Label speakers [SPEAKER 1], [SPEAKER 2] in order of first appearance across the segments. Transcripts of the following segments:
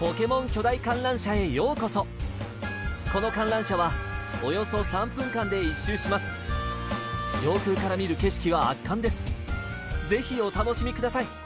[SPEAKER 1] ポケモン巨大観覧車へようこそ。この観覧車はおよそ3分間で1周します。上空から見る景色は圧巻です。ぜひお楽しみください「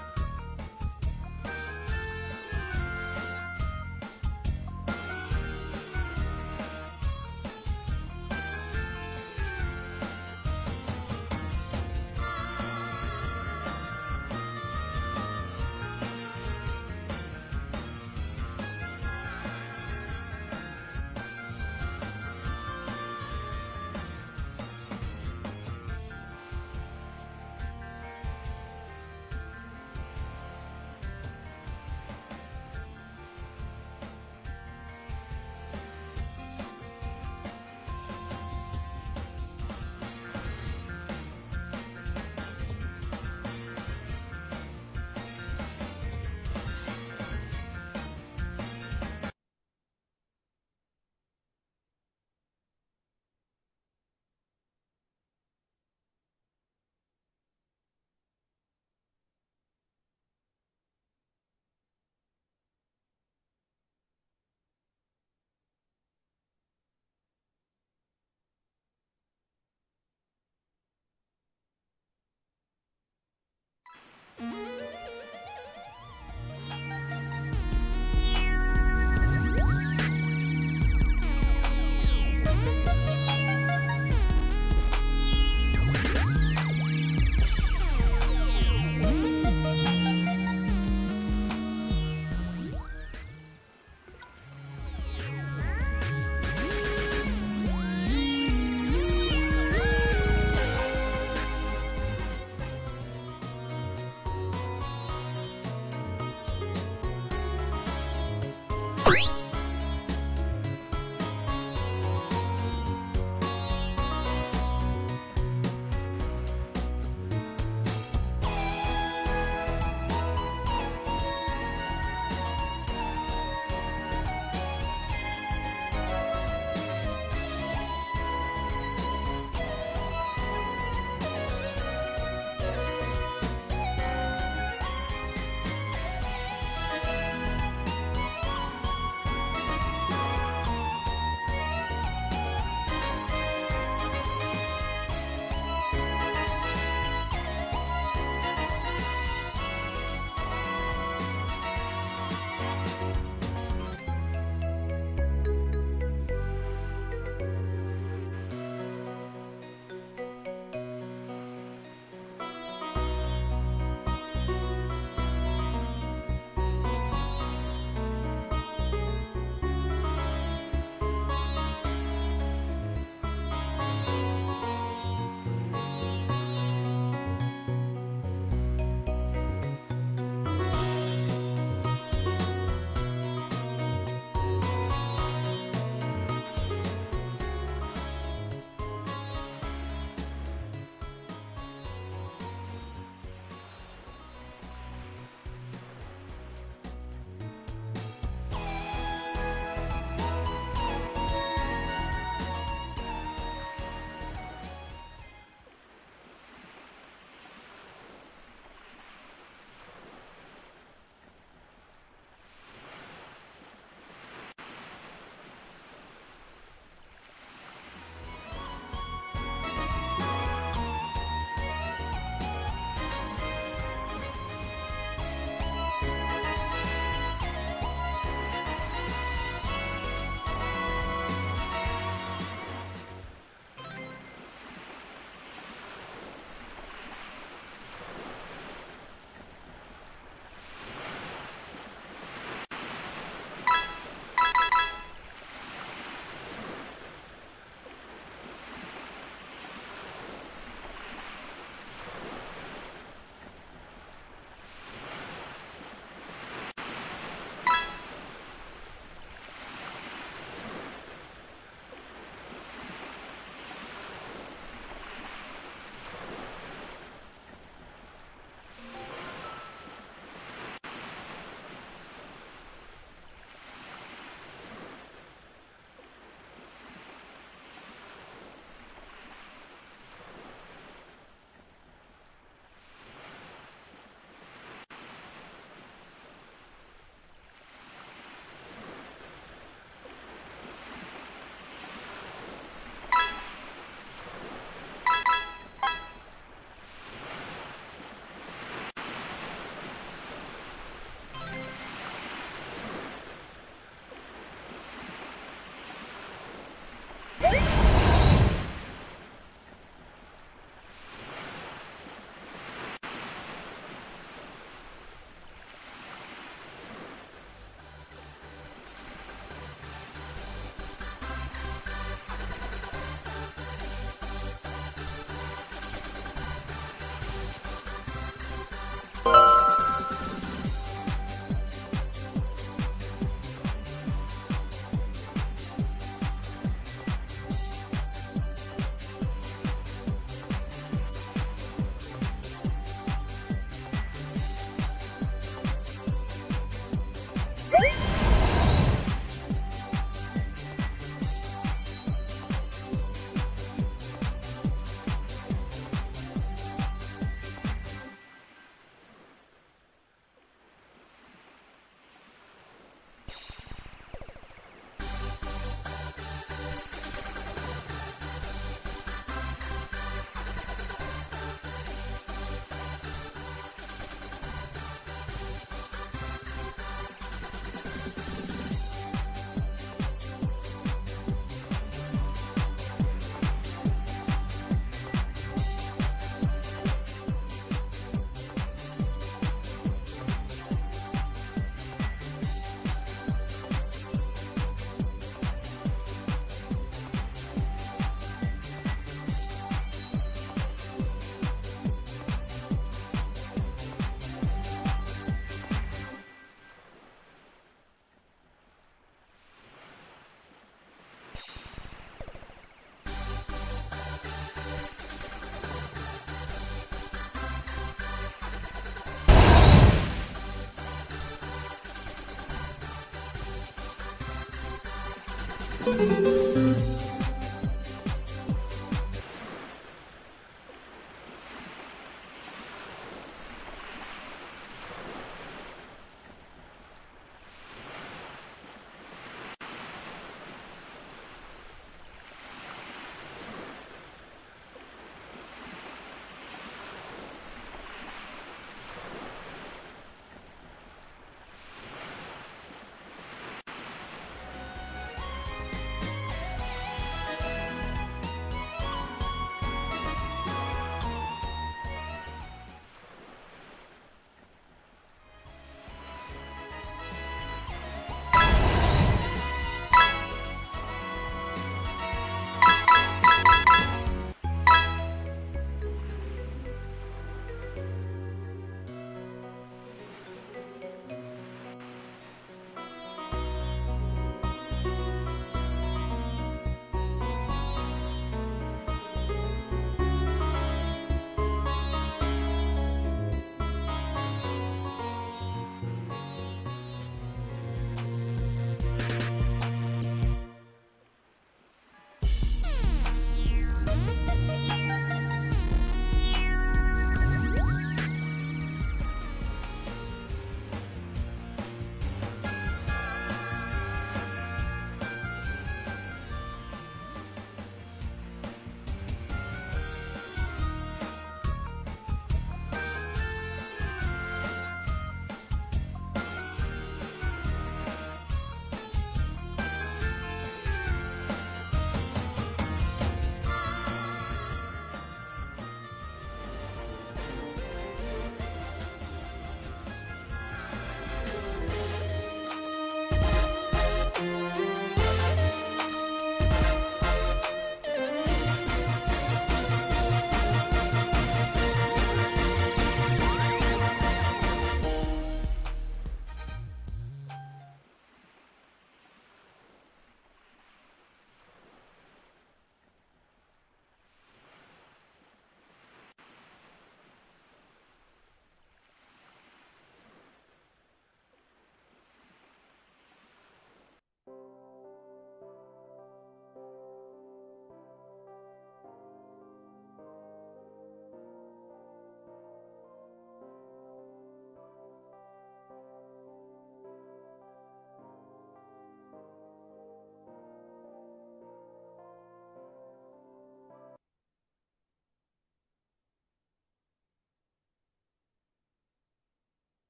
[SPEAKER 1] Música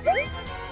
[SPEAKER 1] Tchau.